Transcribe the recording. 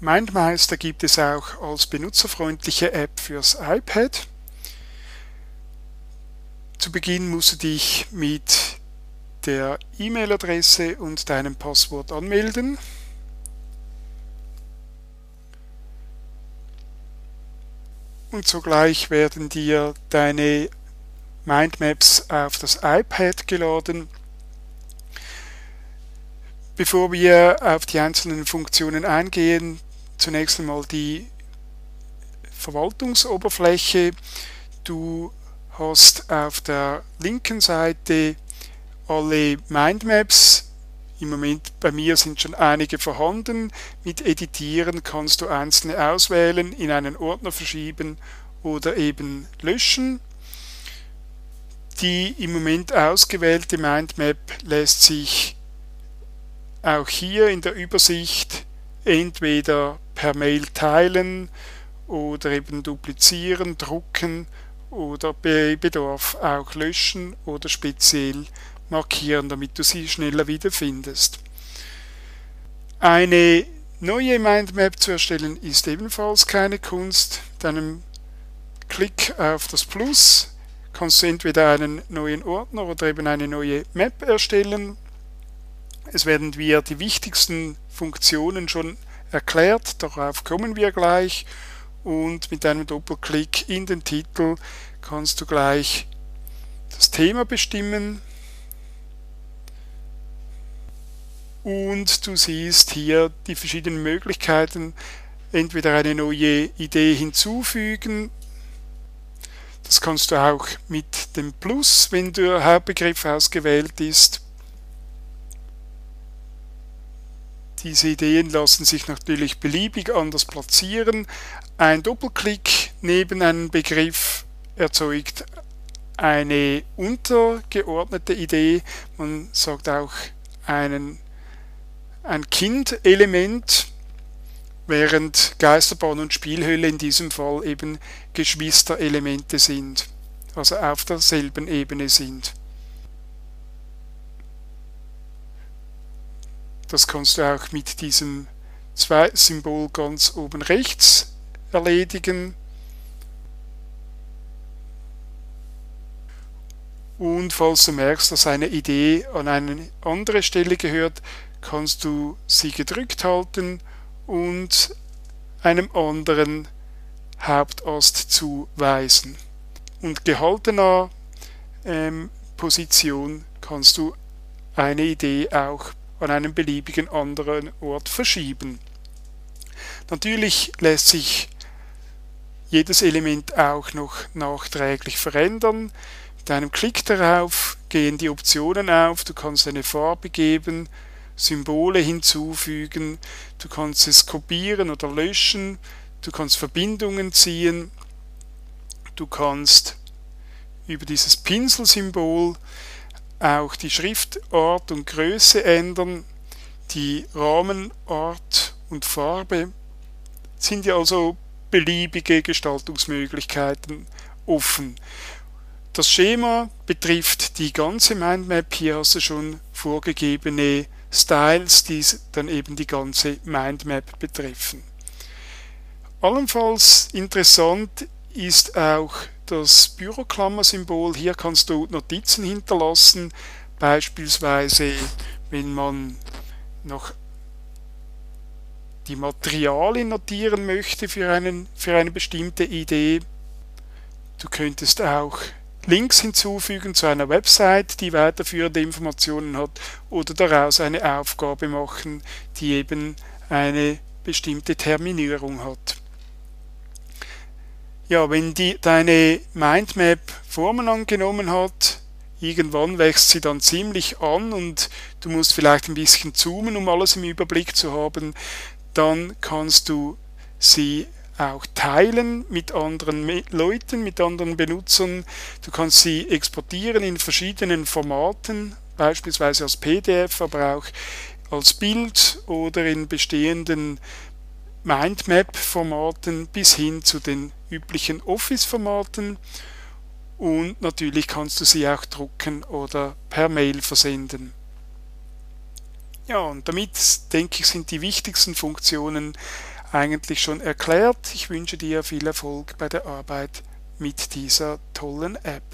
MindMeister gibt es auch als benutzerfreundliche App fürs iPad. Zu Beginn musst du dich mit der E-Mail-Adresse und deinem Passwort anmelden. Und sogleich werden dir deine Mindmaps auf das iPad geladen. Bevor wir auf die einzelnen Funktionen eingehen, zunächst einmal die Verwaltungsoberfläche. Du hast auf der linken Seite alle Mindmaps. Im Moment bei mir sind schon einige vorhanden. Mit Editieren kannst du einzelne auswählen, in einen Ordner verschieben oder eben löschen. Die im Moment ausgewählte Mindmap lässt sich auch hier in der Übersicht entweder per Mail teilen oder eben duplizieren, drucken oder bei Bedarf auch löschen oder speziell markieren, damit du sie schneller wiederfindest. Eine neue Mindmap zu erstellen ist ebenfalls keine Kunst. Mit einem Klick auf das Plus kannst du entweder einen neuen Ordner oder eben eine neue Map erstellen. Es werden wir die wichtigsten Funktionen schon erklärt, darauf kommen wir gleich. Und mit einem Doppelklick in den Titel kannst du gleich das Thema bestimmen. Und du siehst hier die verschiedenen Möglichkeiten, entweder eine neue Idee hinzufügen, das kannst du auch mit dem Plus, wenn der Hauptbegriff ausgewählt ist, Diese Ideen lassen sich natürlich beliebig anders platzieren. Ein Doppelklick neben einem Begriff erzeugt eine untergeordnete Idee. Man sagt auch einen, ein Kind-Element, während Geisterbahn und Spielhöhle in diesem Fall eben Geschwisterelemente sind, also auf derselben Ebene sind. Das kannst du auch mit diesem Zwei-Symbol ganz oben rechts erledigen. Und falls du merkst, dass eine Idee an eine andere Stelle gehört, kannst du sie gedrückt halten und einem anderen Hauptast zuweisen. Und gehaltener ähm, Position kannst du eine Idee auch an einen beliebigen anderen Ort verschieben. Natürlich lässt sich jedes Element auch noch nachträglich verändern. Mit einem Klick darauf gehen die Optionen auf, du kannst eine Farbe geben, Symbole hinzufügen, du kannst es kopieren oder löschen, du kannst Verbindungen ziehen, du kannst über dieses Pinselsymbol auch die Schriftart und Größe ändern, die Rahmenart und Farbe sind ja also beliebige Gestaltungsmöglichkeiten offen. Das Schema betrifft die ganze Mindmap. Hier hast du schon vorgegebene Styles, die dann eben die ganze Mindmap betreffen. Allenfalls interessant ist auch das Büroklammer-Symbol. Hier kannst du Notizen hinterlassen, beispielsweise wenn man noch die Materialien notieren möchte für, einen, für eine bestimmte Idee. Du könntest auch Links hinzufügen zu einer Website, die weiterführende Informationen hat, oder daraus eine Aufgabe machen, die eben eine bestimmte Terminierung hat. Ja, wenn die, deine Mindmap Formen angenommen hat, irgendwann wächst sie dann ziemlich an und du musst vielleicht ein bisschen zoomen, um alles im Überblick zu haben, dann kannst du sie auch teilen mit anderen Leuten, mit anderen Benutzern. Du kannst sie exportieren in verschiedenen Formaten, beispielsweise als PDF, aber auch als Bild oder in bestehenden Mindmap-Formaten bis hin zu den üblichen Office-Formaten und natürlich kannst du sie auch drucken oder per Mail versenden. Ja, und damit denke ich, sind die wichtigsten Funktionen eigentlich schon erklärt. Ich wünsche dir viel Erfolg bei der Arbeit mit dieser tollen App.